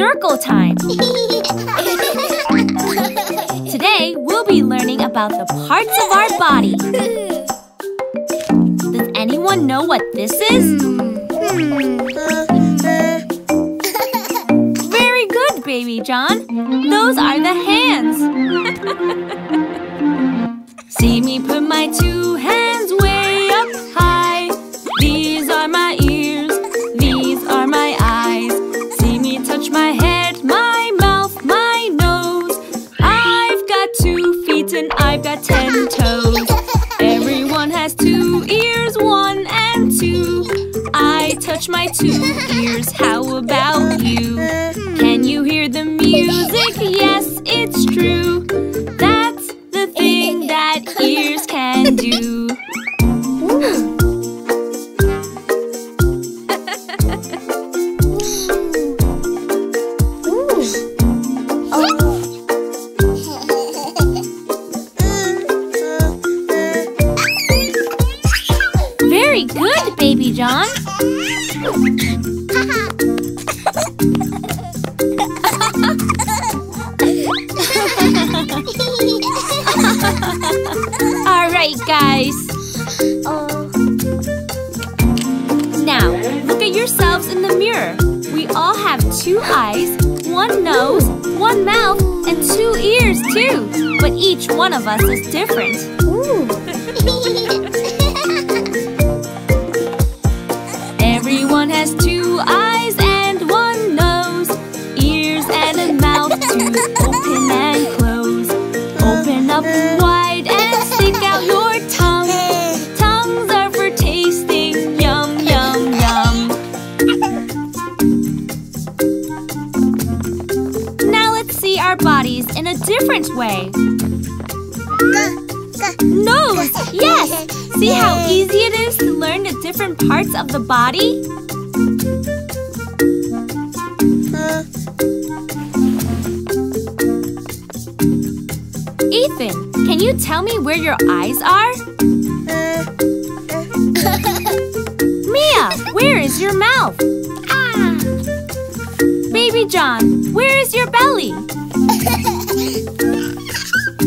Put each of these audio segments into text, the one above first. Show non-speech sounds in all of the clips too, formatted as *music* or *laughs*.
circle time! *laughs* Today, we'll be learning about the parts of our body. Does anyone know what this is? Very good, Baby John. Those are the hands. *laughs* See me put my two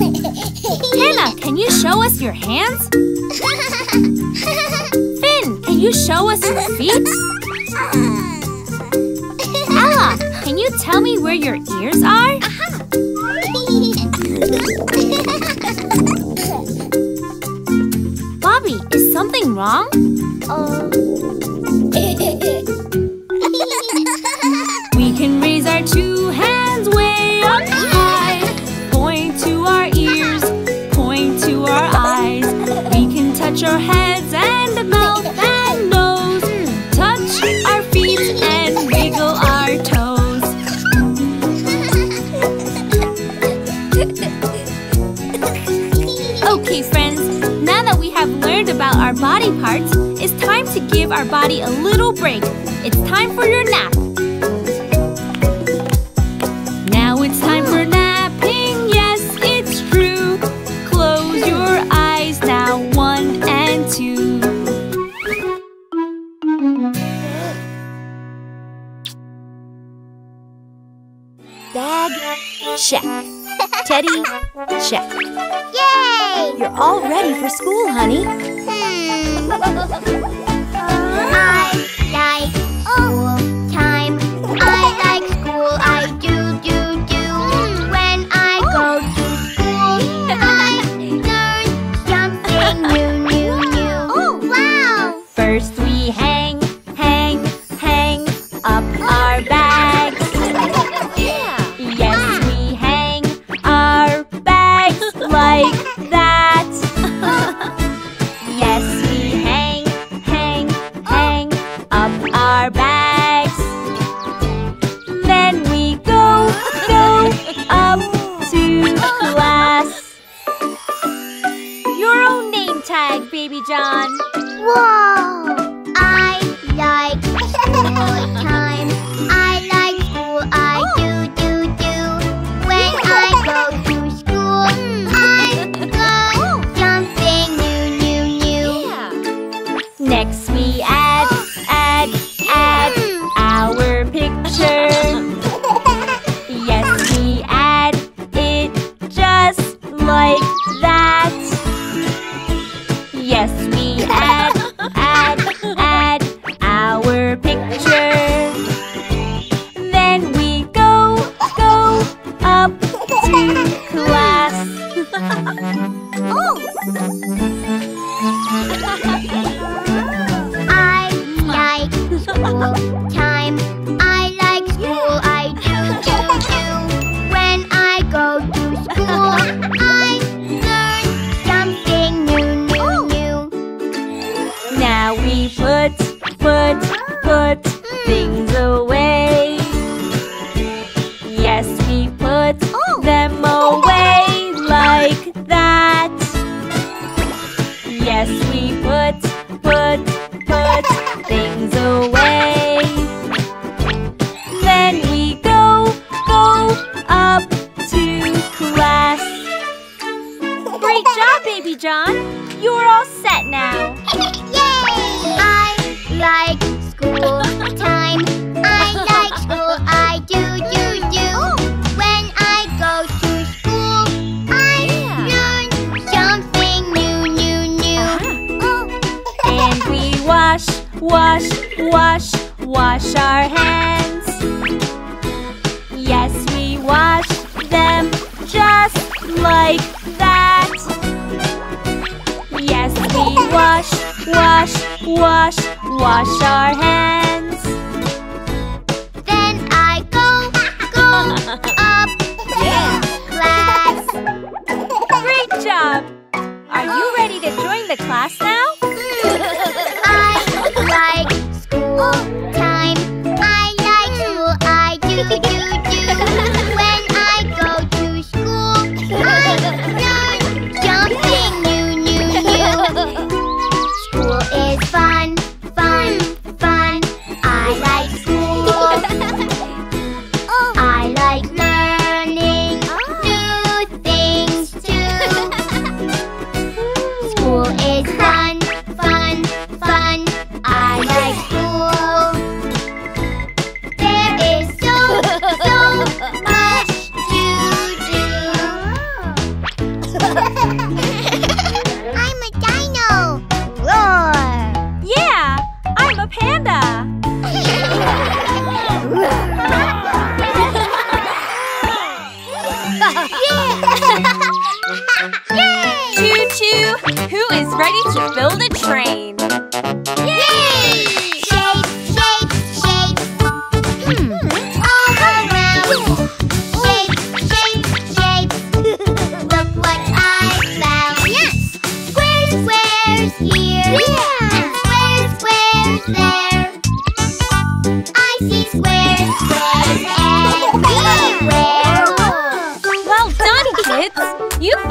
Hannah, can you show us your hands? Finn, can you show us your feet? Ella, can you tell me where your ears are? Bobby, is something wrong? Uh... body parts, it's time to give our body a little break. It's time for your nap.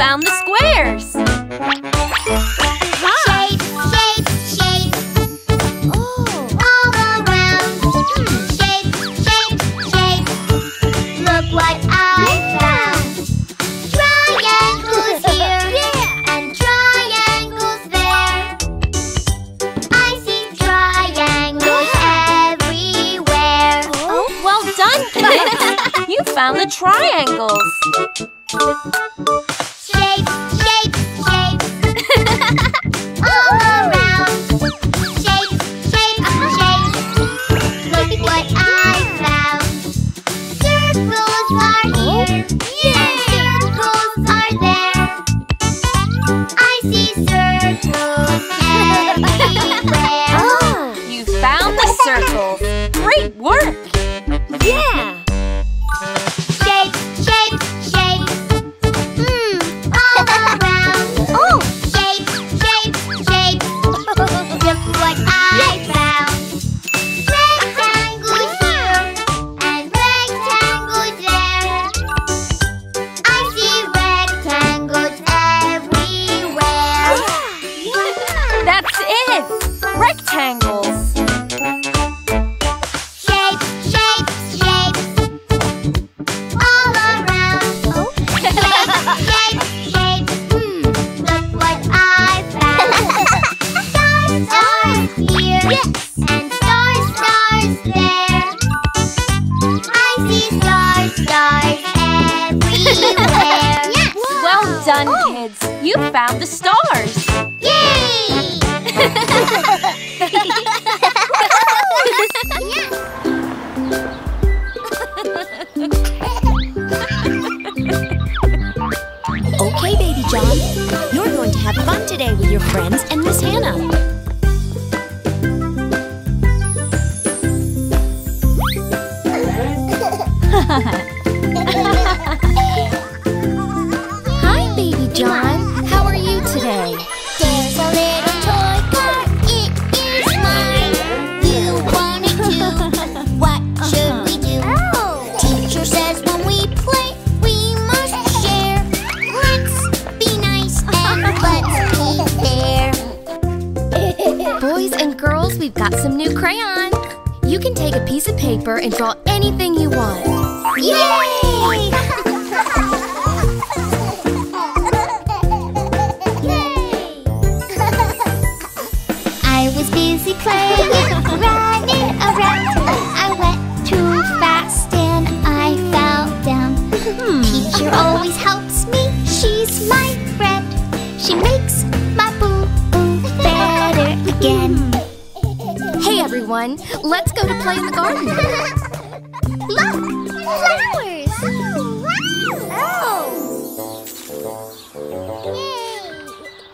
Found the squares. on. Let's go to play in the garden. *laughs* Look! Flowers! Oh, wow! Oh!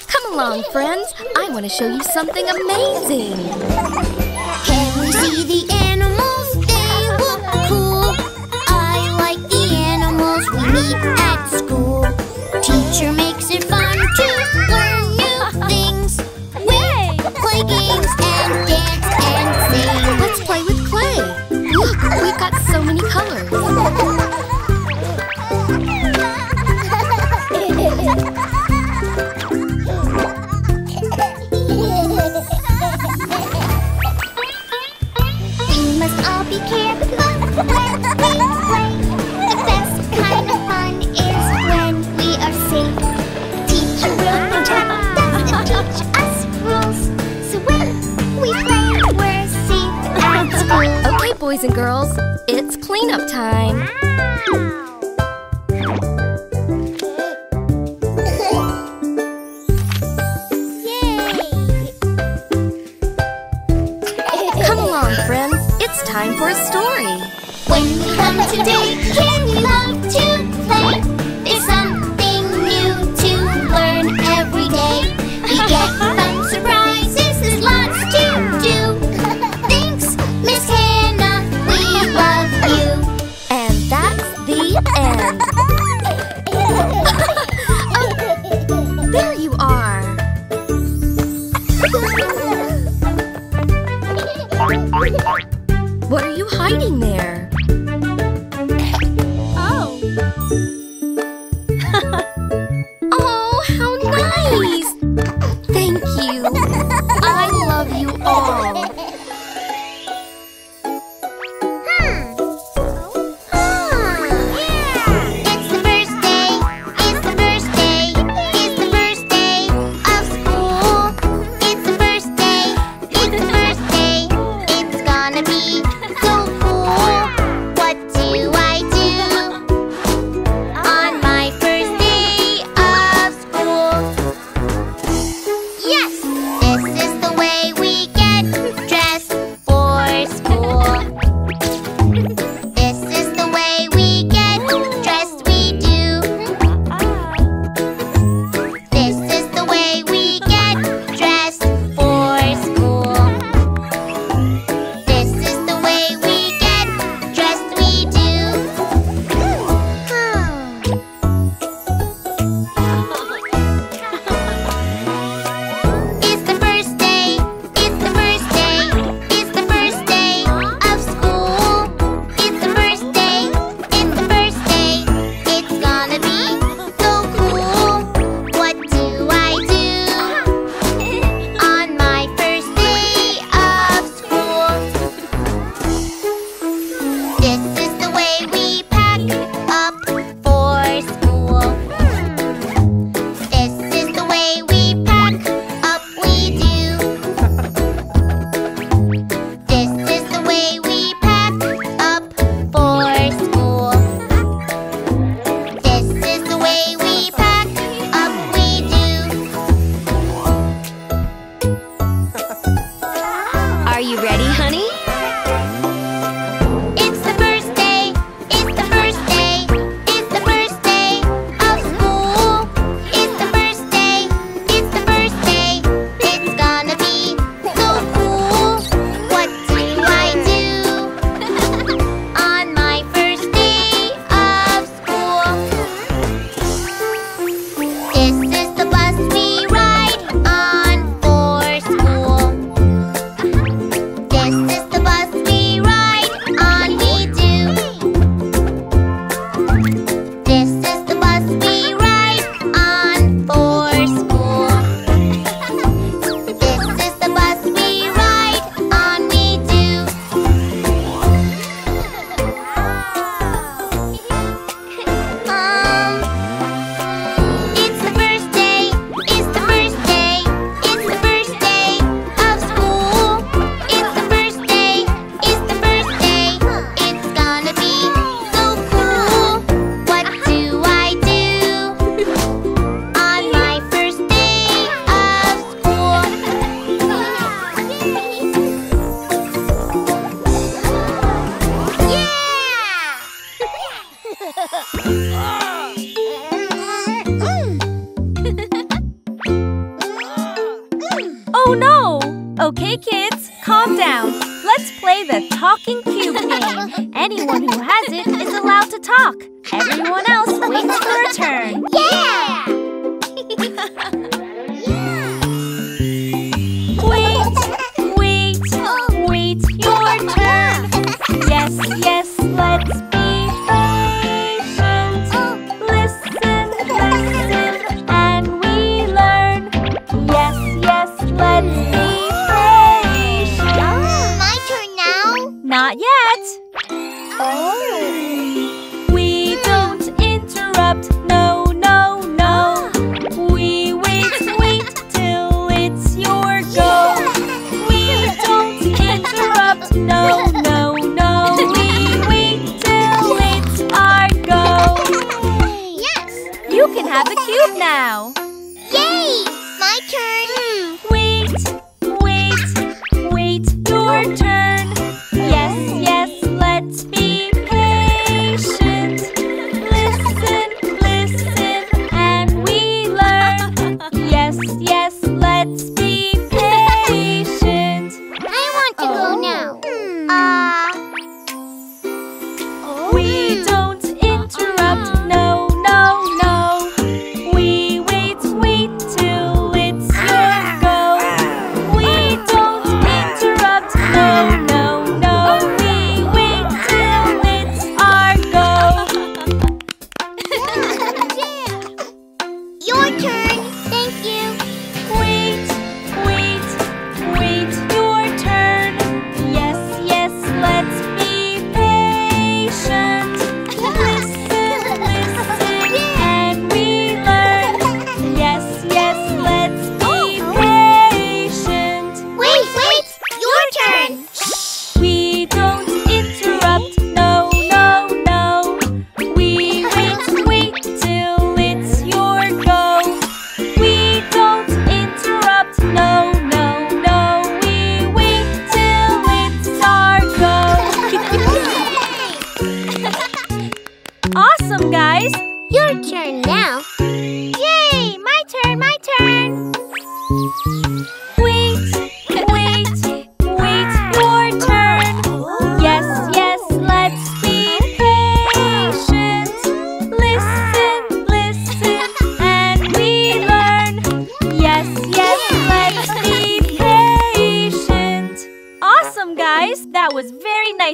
Come along, friends. I want to show you something amazing. Can we see the animals? They look cool. I like the animals we meet at school. Okay, kids, calm down. Let's play the talking cube *laughs* game. Anyone who has it is allowed to talk. Everyone else waits for a turn. Yeah! *laughs*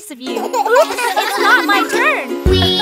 nice of you. Oops, *laughs* it's not my turn. We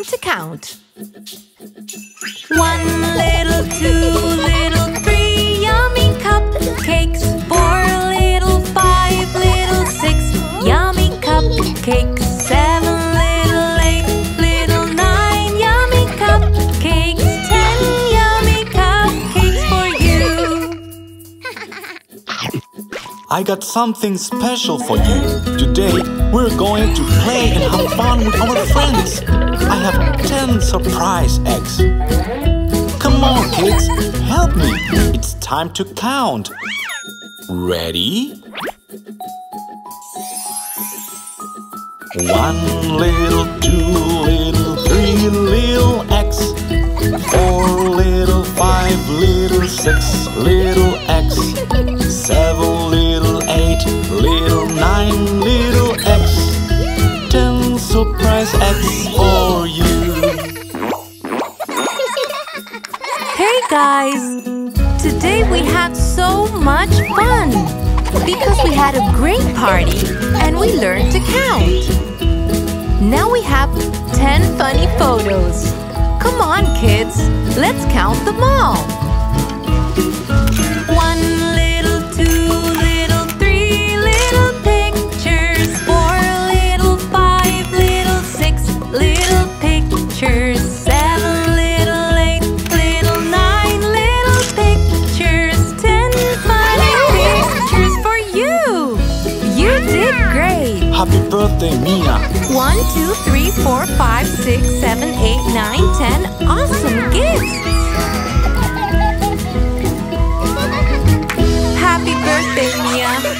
time to count. One little, two little, three yummy cupcakes. Four little, five little, six yummy cupcakes. Seven little, eight little, nine yummy cupcakes. Ten yummy cupcakes for you. *laughs* I got something special for you. Today, we're going to play and have fun with our friends. Have 10 surprise eggs. Come on, kids, help me. It's time to count. Ready? One little, two little, three little eggs. Four little, five little, six little eggs. Seven little, eight little, nine little eggs. Ten surprise eggs for you. Hey guys! Today we had so much fun because we had a great party and we learned to count. Now we have 10 funny photos. Come on, kids, let's count them all. One pictures, seven little, eight little, nine little pictures, ten funny pictures for you. You did great. Happy birthday, Mia. One, two, three, four, five, six, seven, eight, nine, ten. Awesome gifts. Happy birthday, Mia.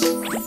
Touch,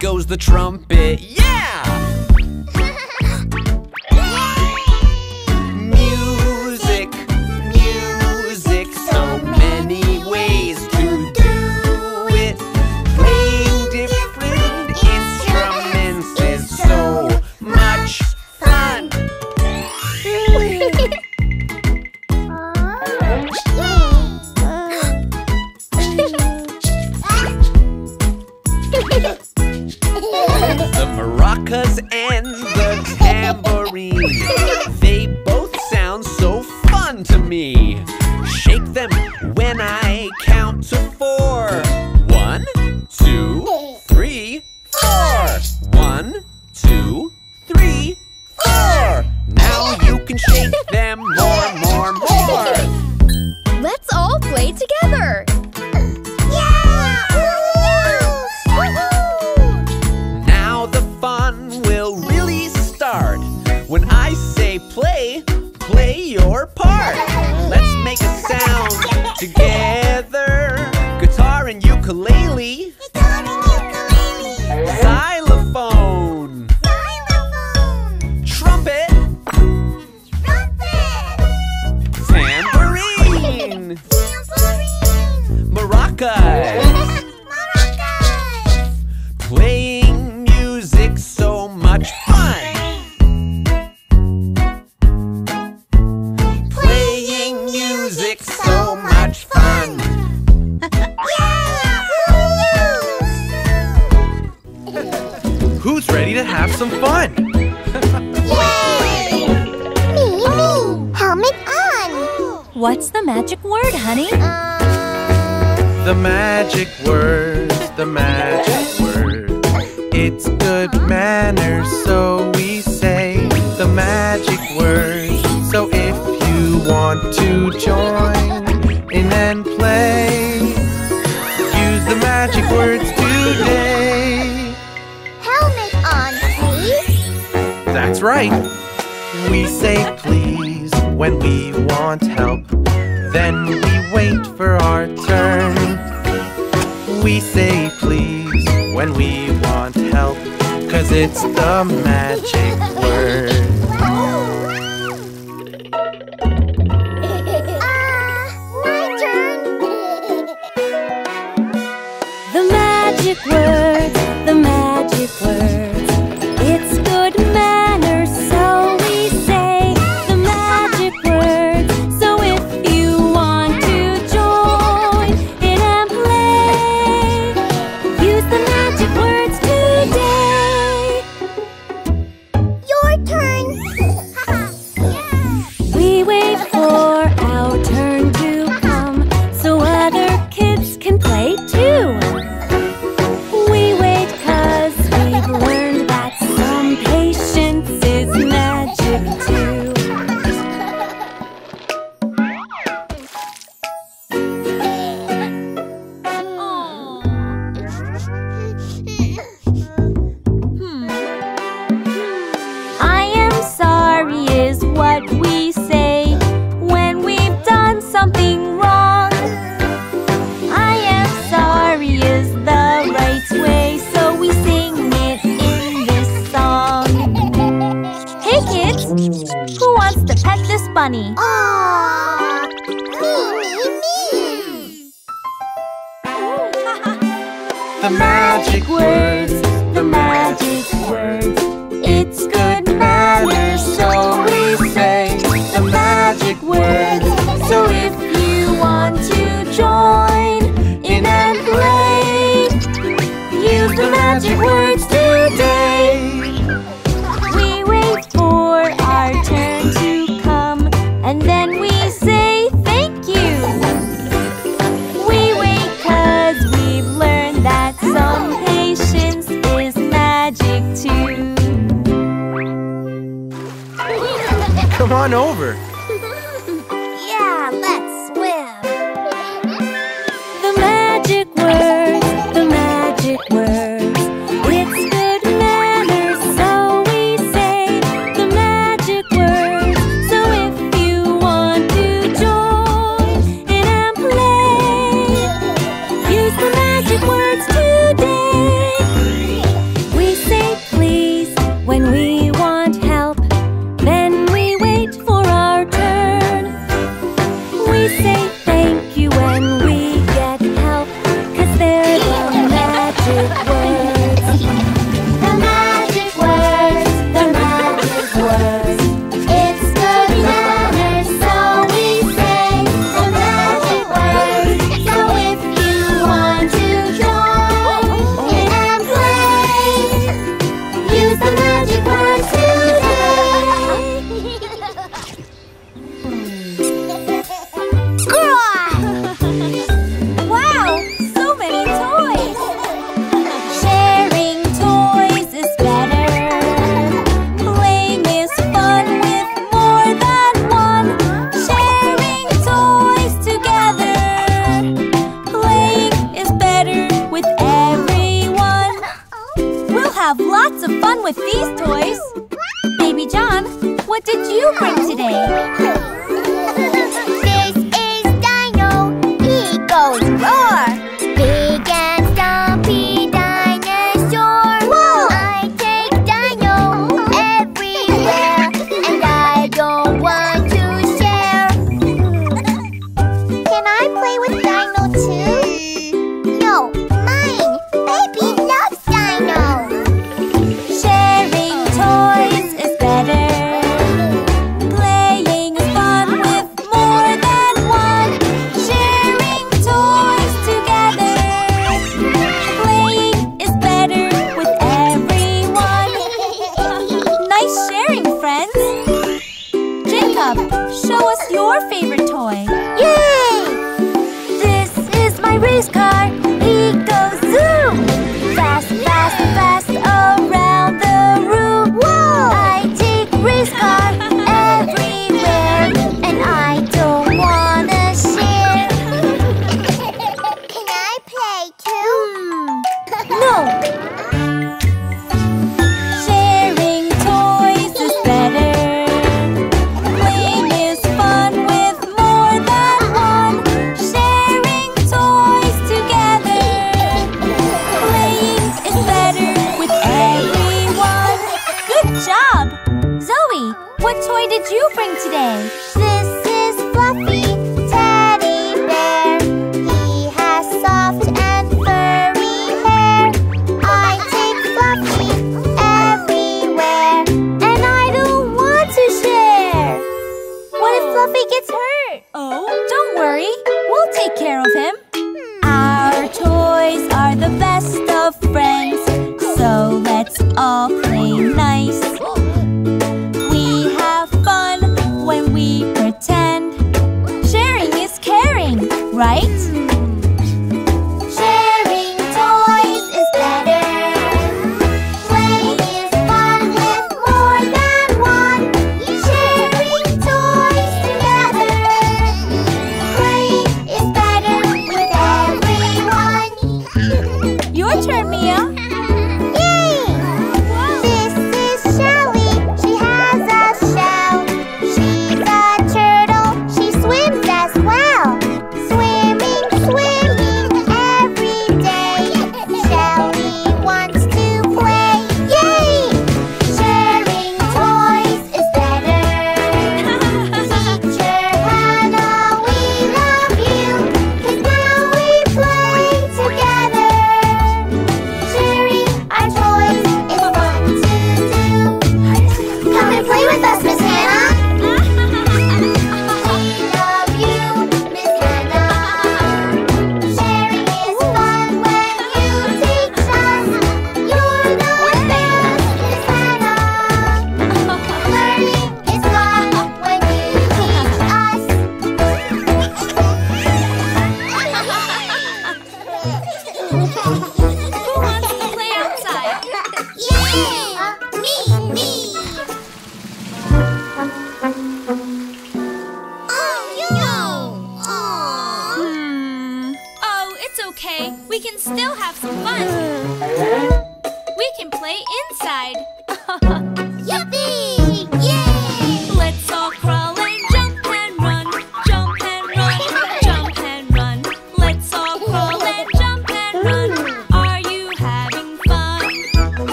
goes the trumpet.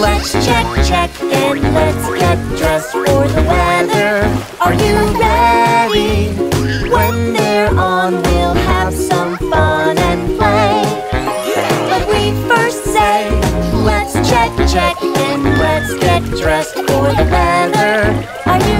Let's check, check, and let's get dressed for the weather. Are you ready? When they're on, we'll have some fun and play. But we first say, let's check, check, and let's get dressed for the weather. Are you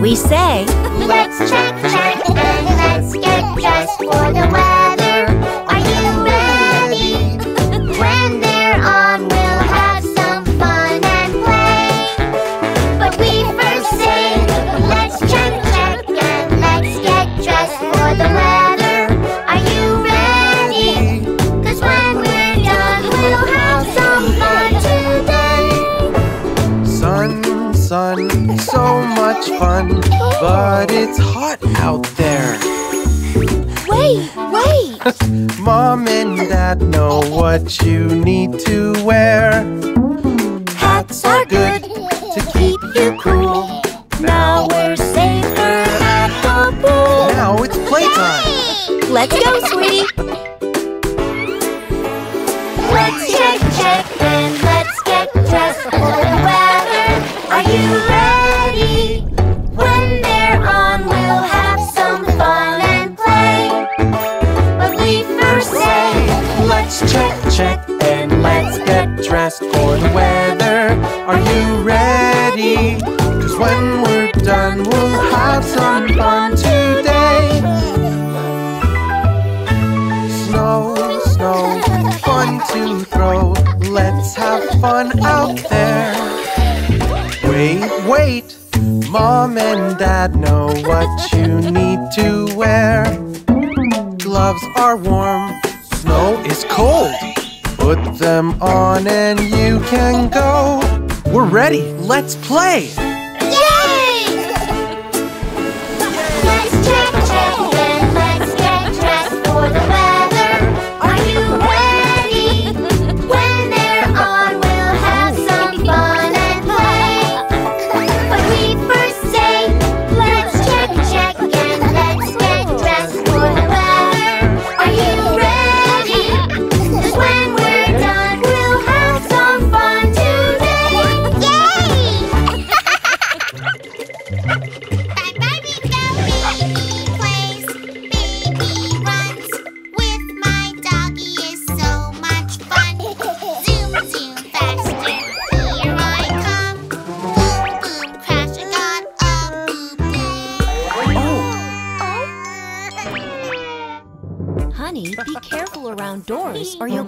we say. *laughs* fun, but it's hot out there. Wait, wait! *laughs* Mom and Dad know what you need to wear. Hats are good to keep you cool. Now we're safer at the pool. Now it's playtime. Let's go are warm, snow is cold. Put them on and you can go. We're ready, let's play!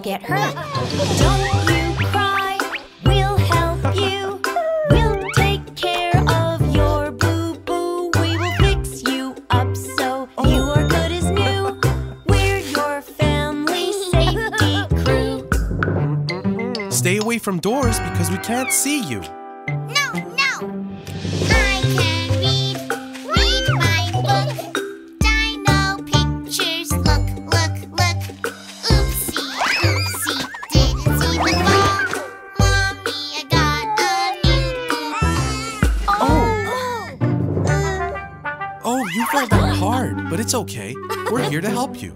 get hurt. Don't you cry, we'll help you. We'll take care of your boo-boo. We will fix you up so you are good as new. We're your family safety crew. Stay away from doors because we can't see you. okay. We're here to help you.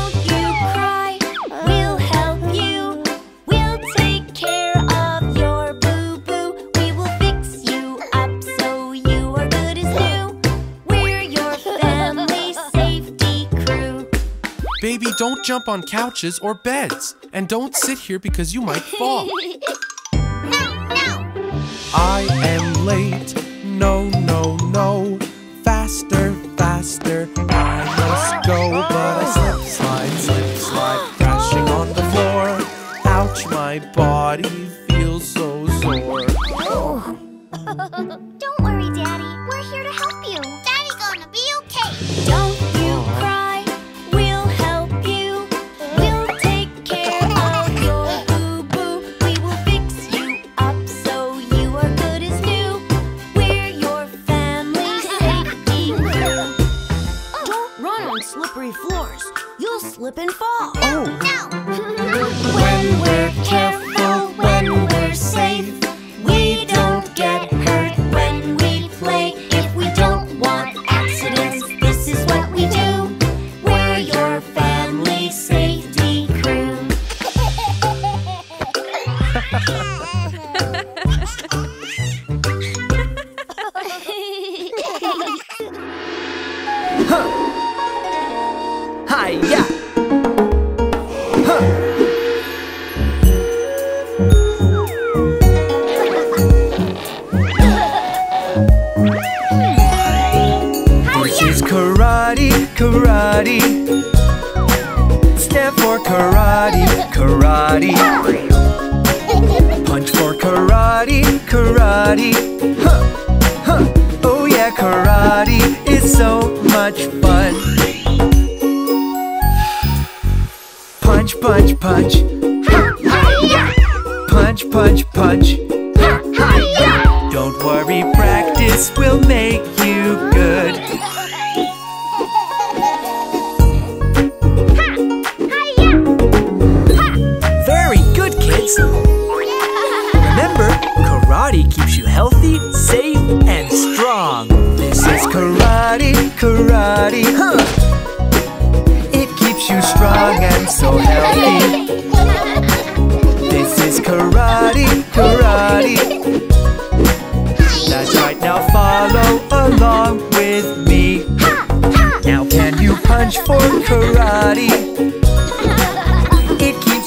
Don't jump on couches or beds. And don't sit here because you might *laughs* fall. No, no. I am late. No, no, no. Faster, faster.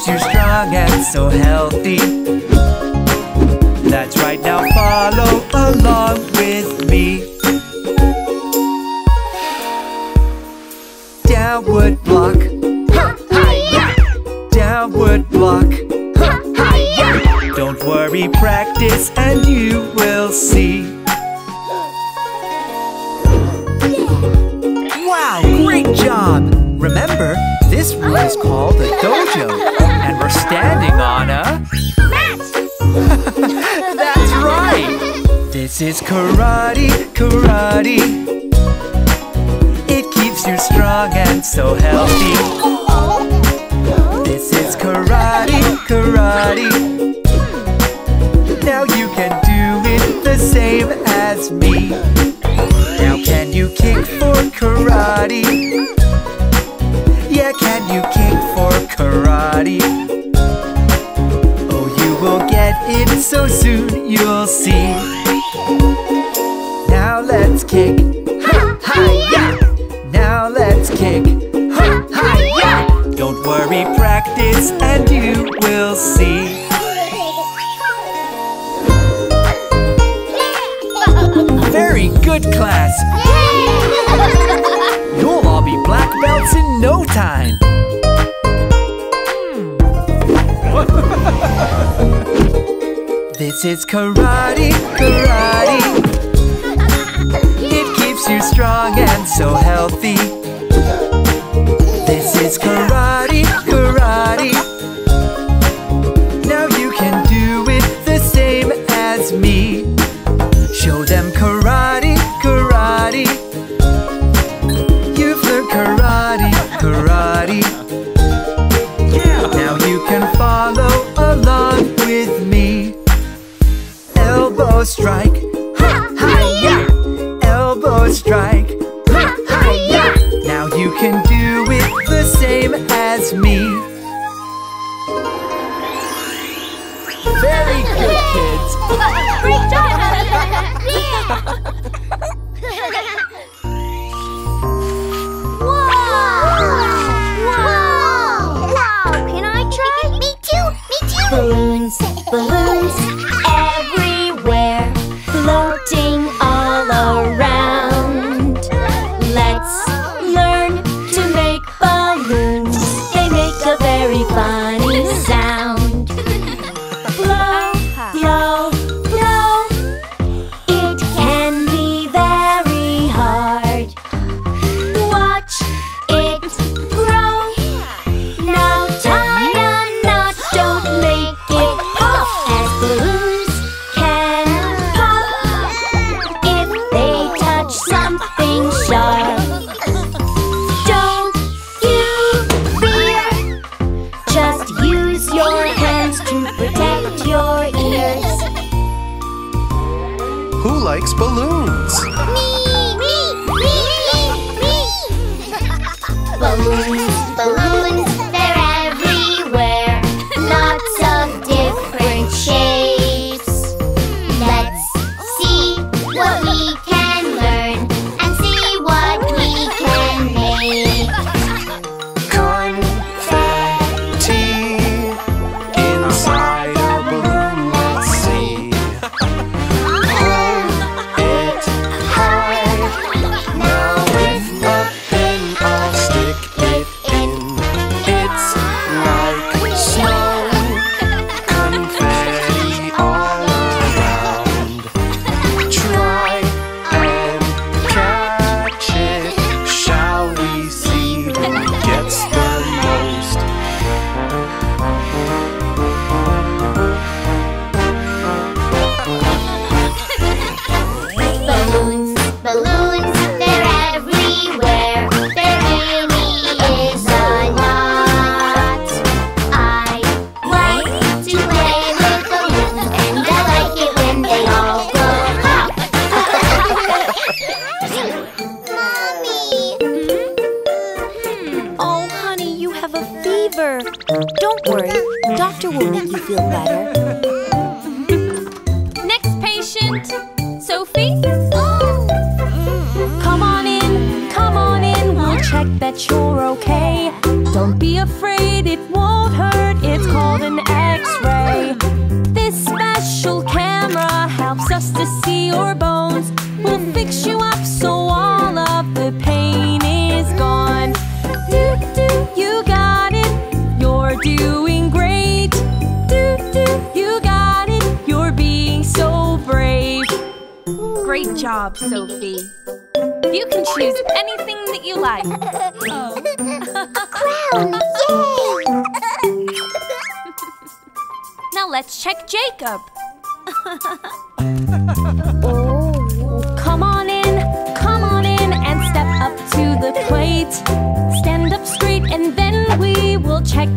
Keeps you strong and so healthy. That's right, now follow along with me. Downward block. Downward block. Don't worry, practice and you will see. Wow, great job! Remember, this room is called a dojo, we're standing on a. *laughs* That's right! This is karate, karate. It keeps you strong and so healthy. This is karate, karate. Now you can do it the same as me. Now can you kick for karate? Yeah, can you kick for karate? You will get it so soon, you'll see. Now let's kick. Ha, ha, yeah. Now let's kick. Ha, ha, yeah. Don't worry, practice and you will see. Very good, class. *laughs* You'll all be black belts in no time. This is karate, karate. It keeps you strong and so healthy. This is karate, karate.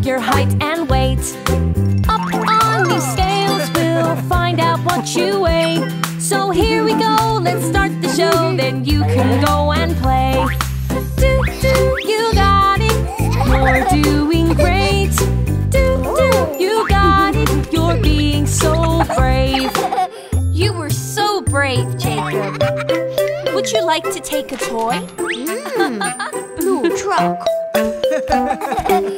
your height and weight. Up on these scales, we'll find out what you weigh. So here we go, let's start the show, then you can go and play. Do, do, you got it, you're doing great. Do, do, you got it, you're being so brave. You were so brave, Jacob. Would you like to take a toy? Mm, blue truck. *laughs*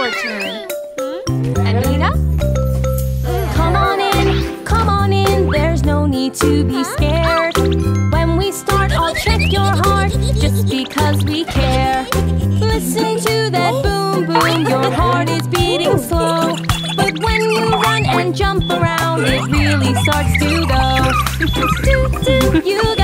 your turn. Anita? Come on in, come on in, there's no need to be scared. When we start, I'll check your heart, just because we care. Listen to that boom boom, your heart is beating slow. But when you run and jump around, it really starts to go. *laughs* Do, do, you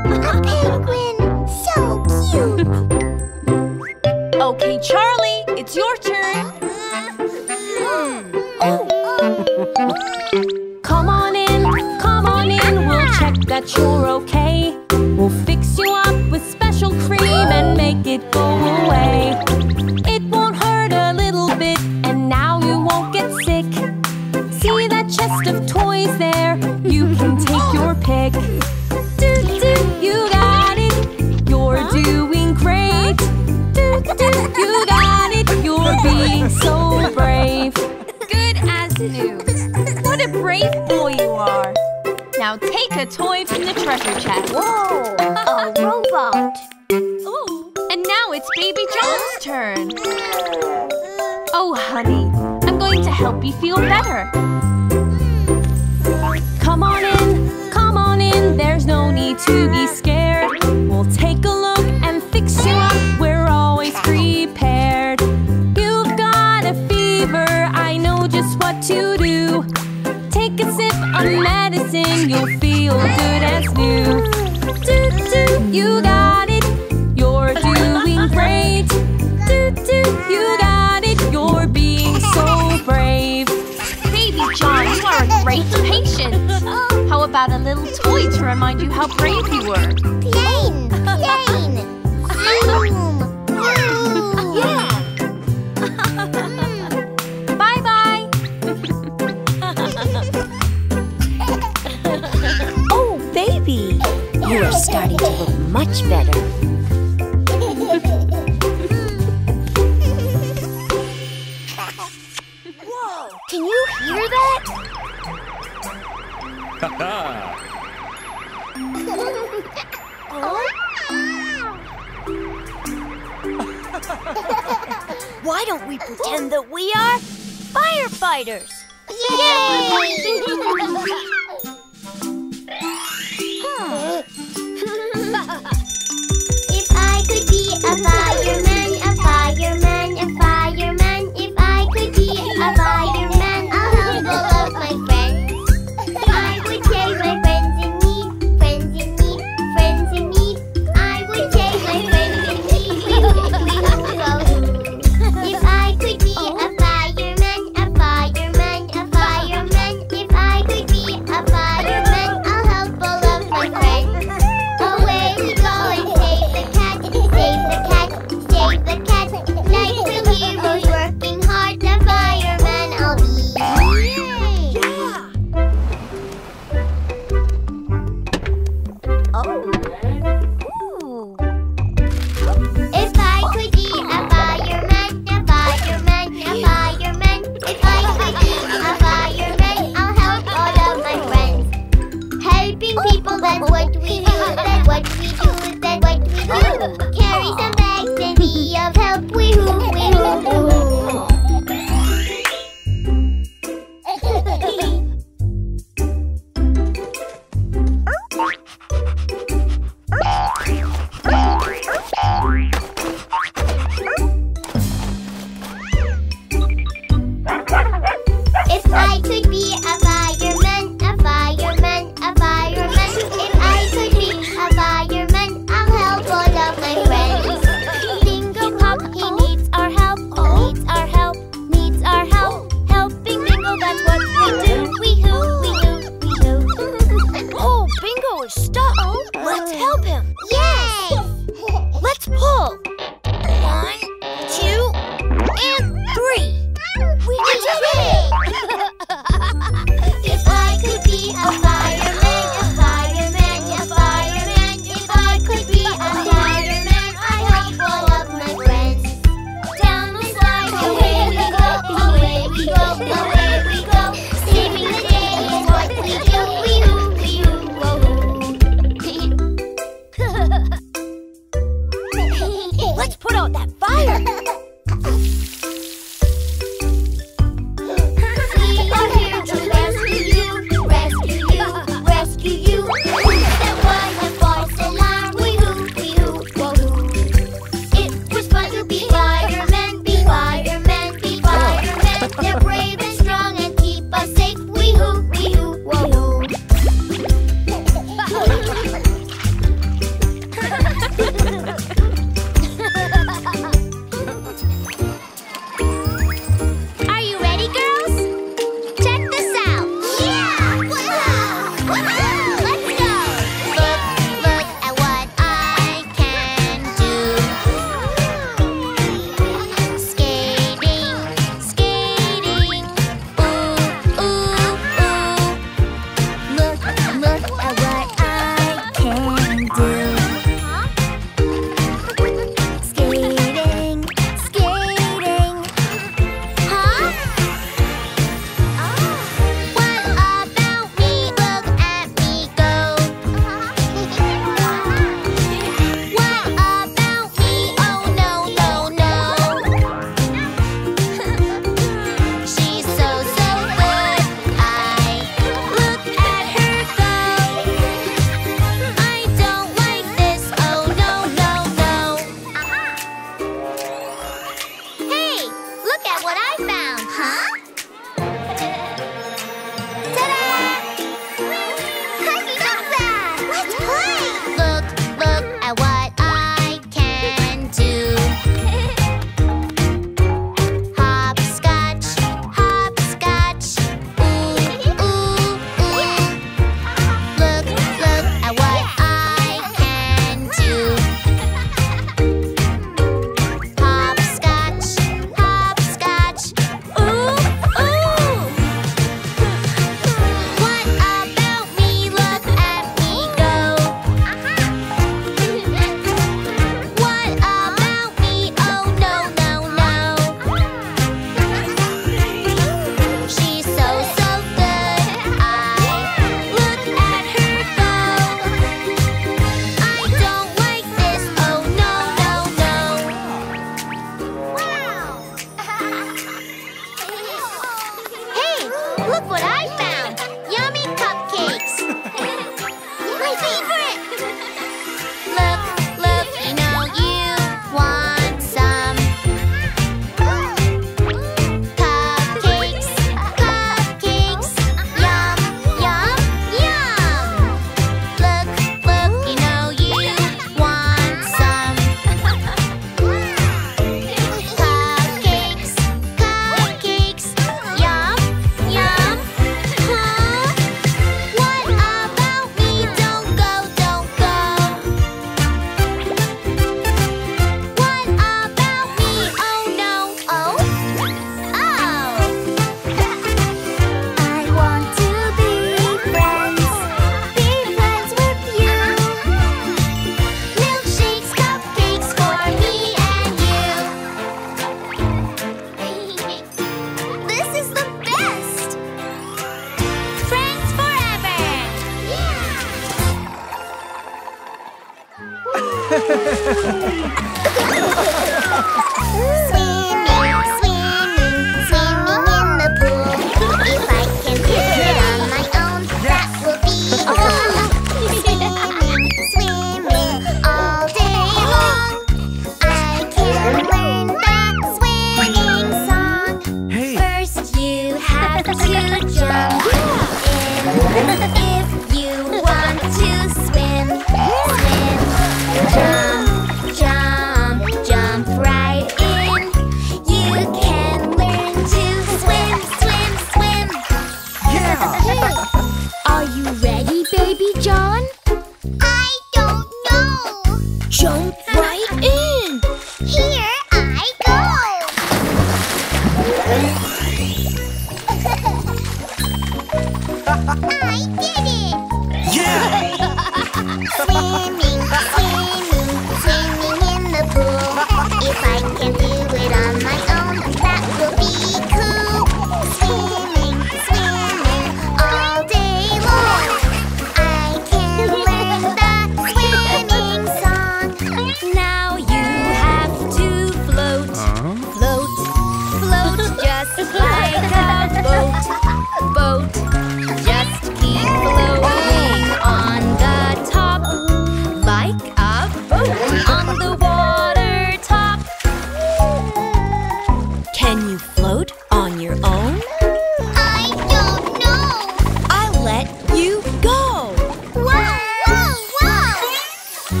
You're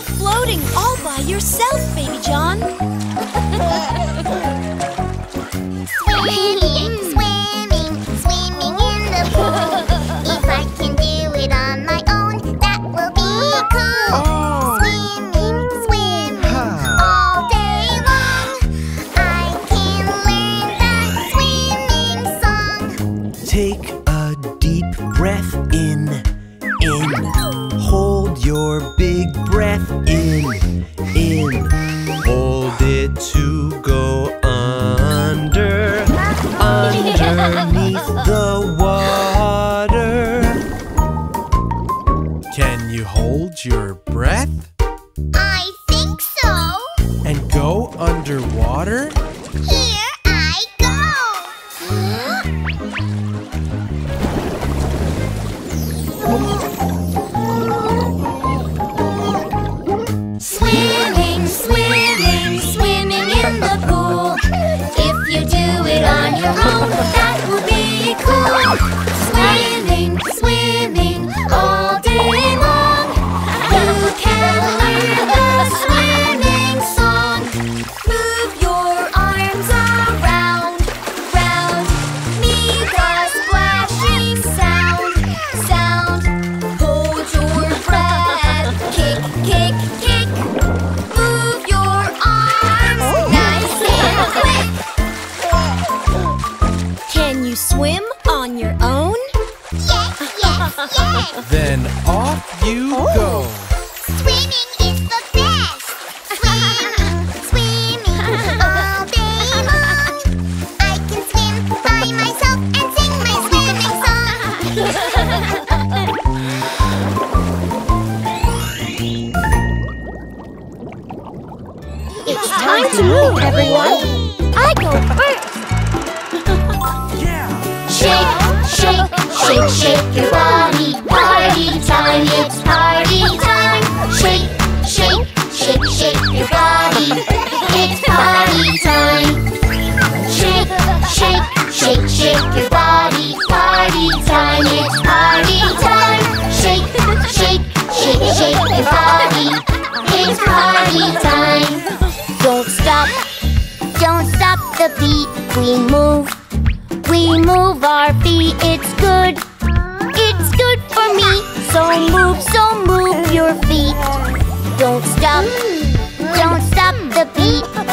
floating all by yourself, baby John. *laughs* *laughs*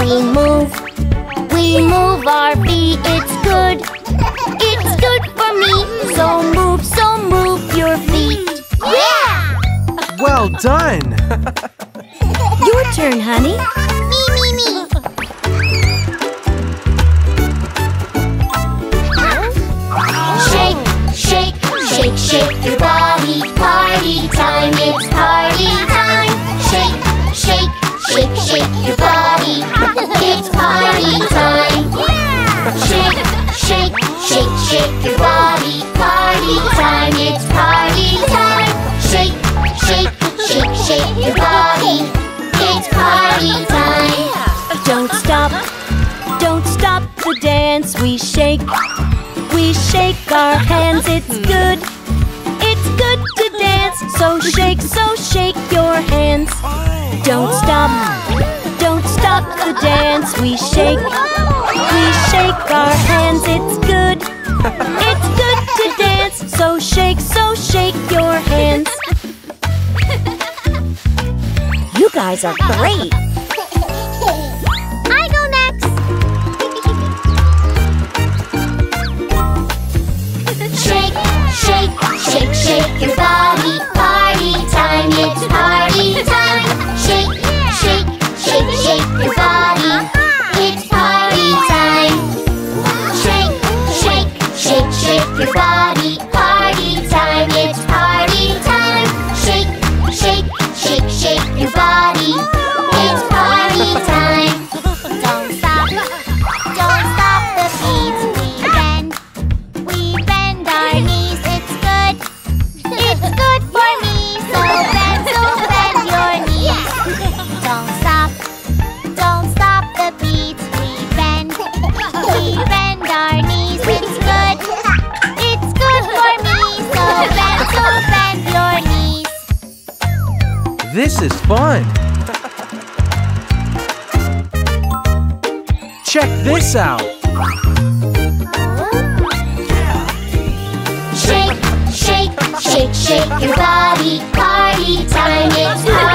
We move, we move our feet. It's good, it's good for me. So move, so move your feet. Yeah! Well done. *laughs* Your turn, honey. Me, me, me. Shake, shake, shake, shake your body. Party time, it's party time. Shake, shake, shake, shake your body. It's party time. Shake, shake, shake, shake your body. Party time, it's party time. Shake, shake, shake, shake your body. It's party time. Don't stop, don't stop the dance. We shake, we shake our hands. It's good, it's good to dance. So shake, so shake your hands. Don't stop, don't the dance. We shake, we shake our hands. It's good, it's good to dance. So shake, so shake your hands. You guys are great. I go next. shake, shake, shake, shake your body. Party time, it's party time. Shake fun. Check this out. Shake, shake, shake, shake your body. Party time, it's party